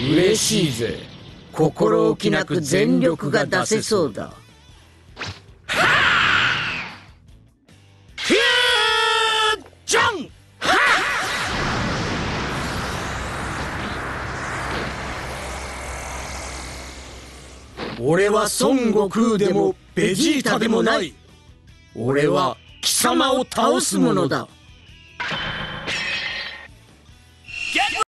嬉しいぜ。心置きなく全力が出せそうだ。俺は孫悟空でもベジータでもない。俺は貴様を倒すものだ。